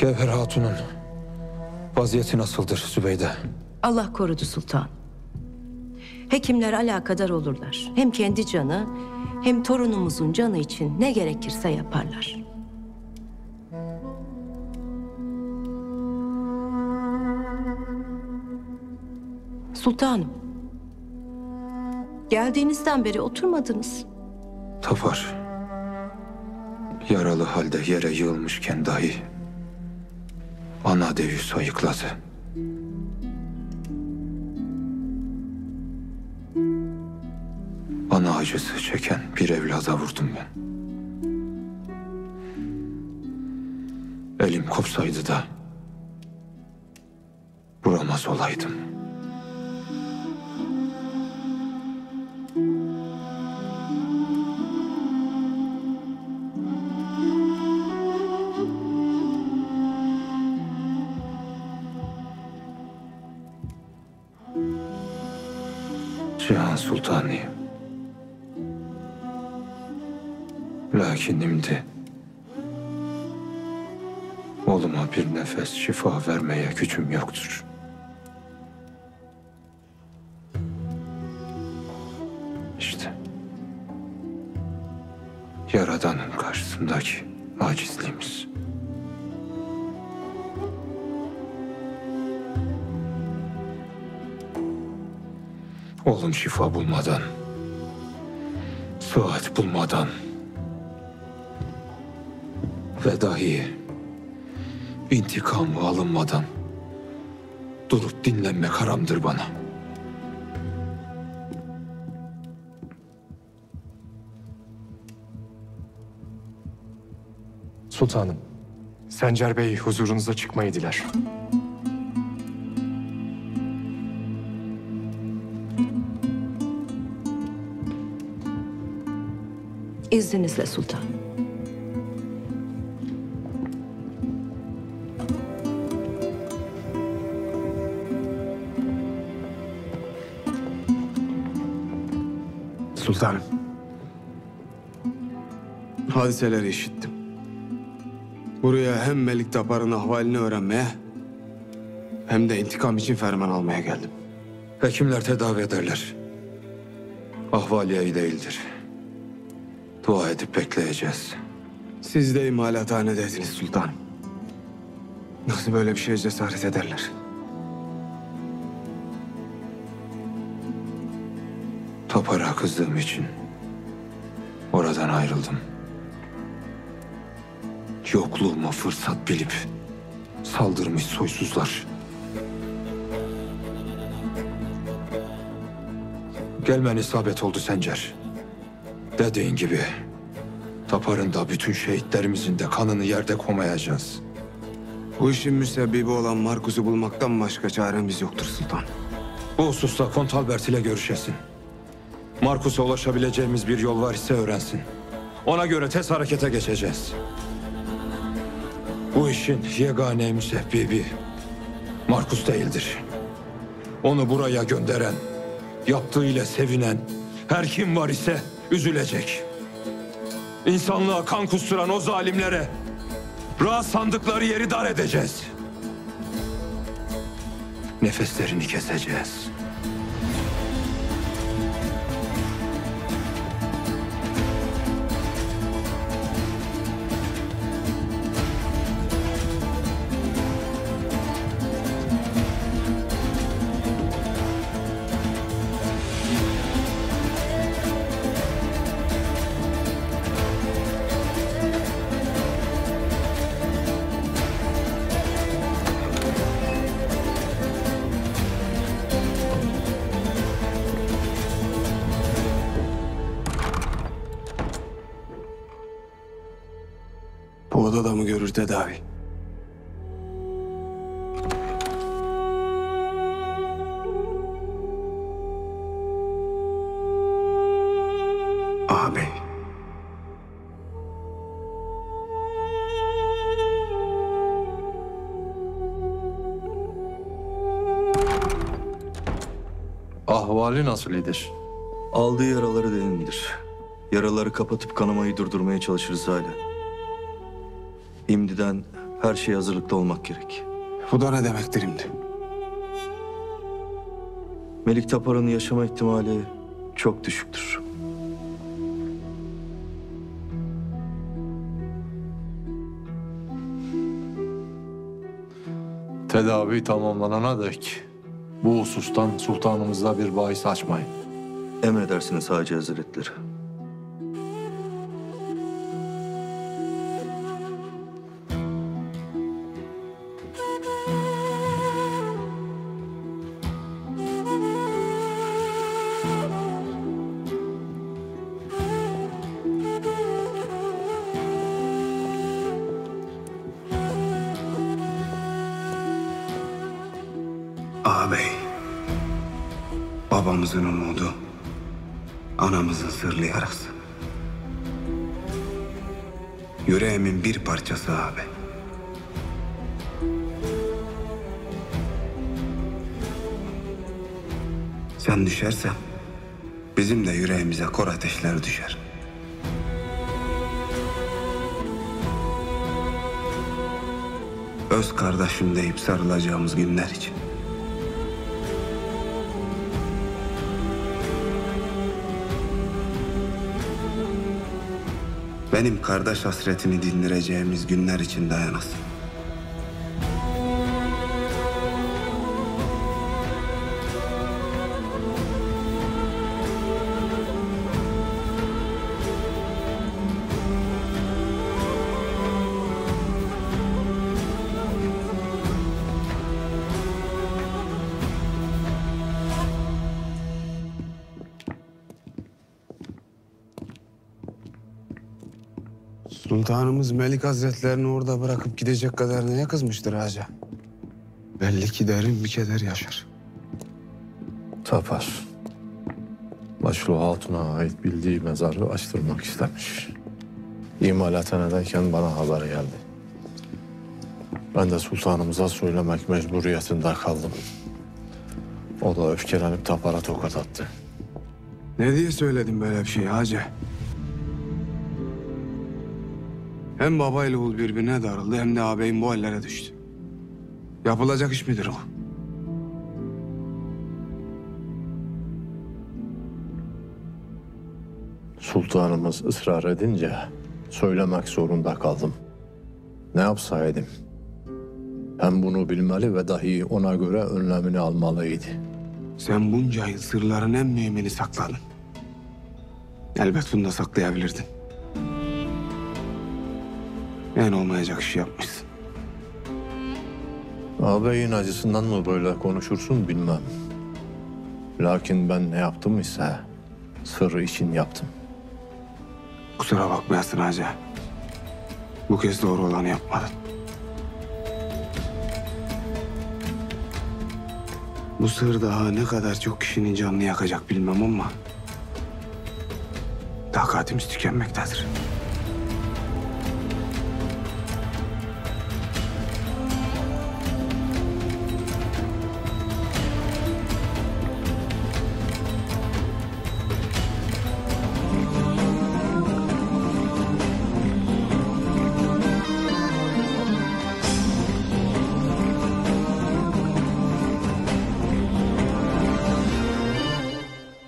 Gevher Hatun'un vaziyeti nasıldır Zübeyde? Allah korudu sultan. Hekimler alakadar olurlar. Hem kendi canı hem torunumuzun canı için ne gerekirse yaparlar. Sultanım. Geldiğinizden beri oturmadınız. Tapar. Yaralı halde yere yığılmışken dahi ana devi sayıkladı. Ana acısı çeken bir evlada vurdum ben. Elim kopsaydı da vuramaz olaydım. Cihan Sultanıyım. Lakin şimdi oğluma bir nefes şifa vermeye gücüm yoktur. İşte Yaradan'ın karşısındaki acizliğimiz. Oğlum şifa bulmadan, sıhhat bulmadan ve dahi intikamı alınmadan durup dinlenmek haramdır bana. Sultanım, Sencer Bey huzurunuza çıkmayı diler. İzninizle sultan. Sultanım. Hadiseleri işittim. Buraya hem Melik Tapar'ın ahvalini öğrenmeye hem de intikam için ferman almaya geldim. Hekimler tedavi ederler. Ahvali iyi değildir. Dua edip bekleyeceğiz. Siz de imalathanedesiniz sultanım. Nasıl böyle bir şeye cesaret ederler? Topara kızdığım için oradan ayrıldım. Yokluğuma fırsat bilip saldırmış soysuzlar. Gelmen isabet oldu Sencer. Dediğin gibi Tapar'ın da bütün şehitlerimizin de kanını yerde komayacağız. Bu işin müsebbibi olan Markus'u bulmaktan başka çaremiz yoktur sultan. Bu hususta Kont Albert ile görüşesin. Markus'a ulaşabileceğimiz bir yol var ise öğrensin. Ona göre tez harekete geçeceğiz. Bu işin yegane müsebbibi Markus değildir. Onu buraya gönderen, yaptığıyla sevinen her kim var ise üzülecek. İnsanlığa kan kusturan o zalimlere rahat sandıkları yeri dar edeceğiz. Nefeslerini keseceğiz. Bu odada mı görür tedavi? Abi. Ahvali nasıl iyidir? Aldığı yaraları derindir. Yaraları kapatıp kanamayı durdurmaya çalışırız hala. İmdiden Her şeye hazırlıklı olmak gerek. Bu da ne demektir şimdi? Melik Tapar'ın yaşama ihtimali çok düşüktür. Tedavi tamamlanana dek bu husustan sultanımızda bir bahis açmayın. Emredersiniz Hacı Hazretleri. Ağabey, babamızın umudu, anamızın sırlı yarası. Yüreğimin bir parçası ağabey. Sen düşersen bizim de yüreğimize kor ateşler düşer. Öz kardeşim deyip sarılacağımız günler için. Benim kardeş hasretini dindireceğimiz günler için dayanasın. Sultanımız Melik Hazretlerini orada bırakıp gidecek kadar neye kızmıştır Haca? Belli ki derin bir keder yaşar. Tapar. Başlı Hatun'a ait bildiği mezarı açtırmak istemiş. İmalathanedeyken bana haber geldi. Ben de sultanımıza söylemek mecburiyetinde kaldım. O da öfkelenip Tapar'a tokat attı. Ne diye söyledin böyle bir şey Hacı? Hem babayla oğul birbirine darıldı hem de ağabeyin bu hallere düştü. Yapılacak iş midir o? Sultanımız ısrar edince söylemek zorunda kaldım. Ne yapsaydım? Ben bunu bilmeli ve dahi ona göre önlemini almalıydı. Sen bunca yıl sırların en mühimini sakladın. Elbet bunu da saklayabilirdin. En olmayacak işi yapmışsın. Ağabeyin acısından mı böyle konuşursun bilmem. Lakin ben ne yaptım ise sırrı için yaptım. Kusura bakmayasın Hacı. Bu kez doğru olanı yapmadın. Bu sır daha ne kadar çok kişinin canını yakacak bilmem ama... ...takatimiz tükenmektedir.